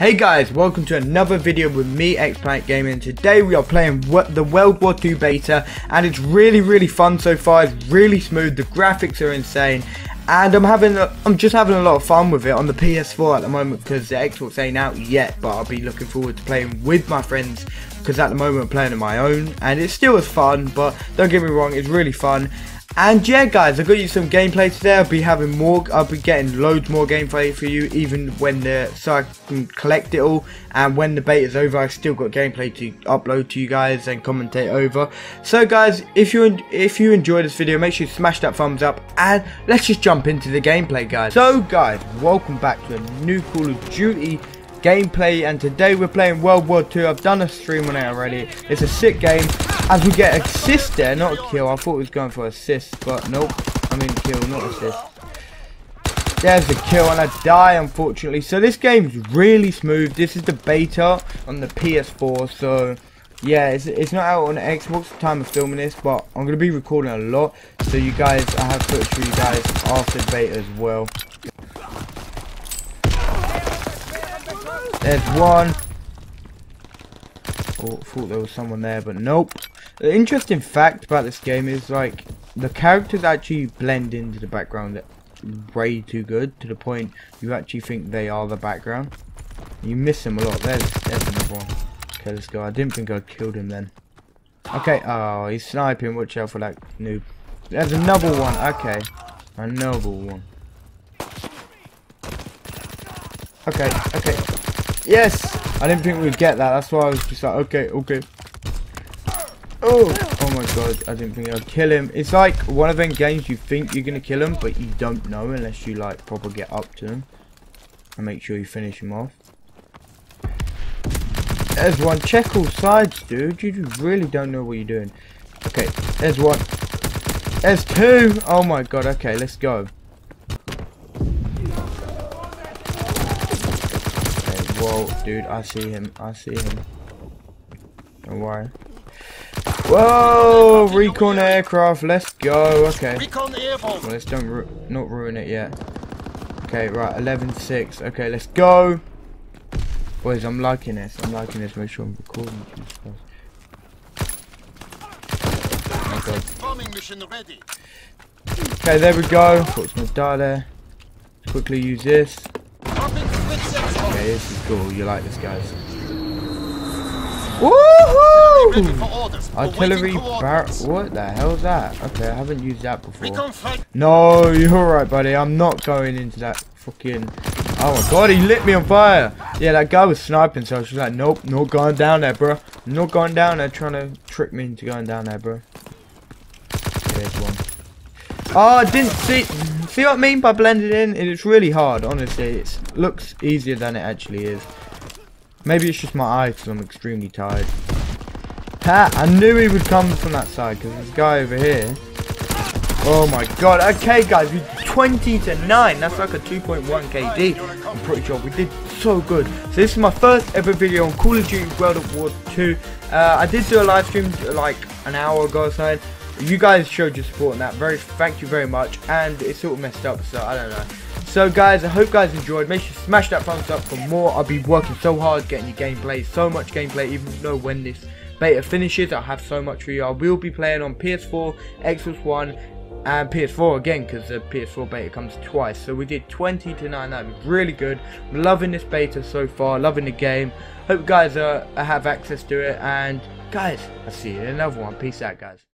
Hey guys, welcome to another video with me, Xplanet Gaming. Today we are playing the World War II beta, and it's really, really fun so far. It's really smooth. The graphics are insane, and I'm having, a, I'm just having a lot of fun with it on the PS4 at the moment because the Xbox ain't out yet. But I'll be looking forward to playing with my friends because at the moment I'm playing on my own, and it's still as fun. But don't get me wrong, it's really fun. And yeah guys, I got you some gameplay today, I'll be having more, I'll be getting loads more gameplay for you even when the, so I can collect it all and when the beta is over I still got gameplay to upload to you guys and commentate over. So guys, if you if you enjoyed this video, make sure you smash that thumbs up and let's just jump into the gameplay guys. So guys, welcome back to a new Call of Duty gameplay and today we're playing World War II. I've done a stream on it already. It's a sick game. As we get assist there, not kill. I thought it was going for assist, but nope. I mean kill, not assist. There's a kill and I die unfortunately. So this game's really smooth. This is the beta on the PS4. So yeah, it's, it's not out on Xbox time of filming this, but I'm going to be recording a lot. So you guys, I have footage for you guys after the beta as well. There's one. Oh, thought there was someone there, but nope. The interesting fact about this game is like the characters actually blend into the background way too good to the point you actually think they are the background. You miss them a lot. There's, there's another one. Okay, let's go. I didn't think I killed him then. Okay, oh, he's sniping. Watch out for that noob. There's another one. Okay, another one. Okay, okay. Yes! I didn't think we'd get that. That's why I was just like, okay, okay. Oh! Oh my god, I didn't think I'd kill him. It's like one of them games you think you're to kill him, but you don't know unless you like proper get up to him. And make sure you finish him off. There's one. Check all sides, dude. You really don't know what you're doing. Okay, there's one. There's two! Oh my god, okay, let's go. Whoa, dude, I see him. I see him. Don't worry. Whoa, recon aircraft. Let's go. Okay. Recon Well, let's don't ru not ruin it yet. Okay, right. 11-6. Okay, let's go. Boys, I'm liking this. I'm liking this. Make sure I'm recording Oh god. Okay, there we go. Put some die there. Quickly use this. Okay, this is cool. You like this, guys. Woohoo! Artillery bar- What the hell is that? Okay, I haven't used that before. No, you're alright, buddy. I'm not going into that fucking... Oh my god, he lit me on fire! Yeah, that guy was sniping, so I was just like, nope, not going down there, bro. not going down there, trying to trick me into going down there, bro. There's one. Oh, I didn't see... See what I mean by blending in? It's really hard, honestly. It looks easier than it actually is. Maybe it's just my eyes because I'm extremely tired. Ha! I knew he would come from that side because this guy over here. Oh my god. Okay, guys, we 20 to 9. That's like a 2.1 KD. I'm pretty sure we did so good. So this is my first ever video on Call of Duty World of War 2. Uh, I did do a live stream like an hour ago or so you guys showed your support on that. Very, thank you very much. And it's sort of messed up, so I don't know. So guys, I hope guys enjoyed. Make sure you smash that thumbs up for more. I'll be working so hard getting you gameplay, so much gameplay. Even though when this beta finishes, I'll have so much for you. I will be playing on PS4, Xbox One, and PS4 again because the PS4 beta comes twice. So we did 20 to 9. That was really good. I'm loving this beta so far. Loving the game. Hope you guys uh, have access to it. And guys, I'll see you in another one. Peace out, guys.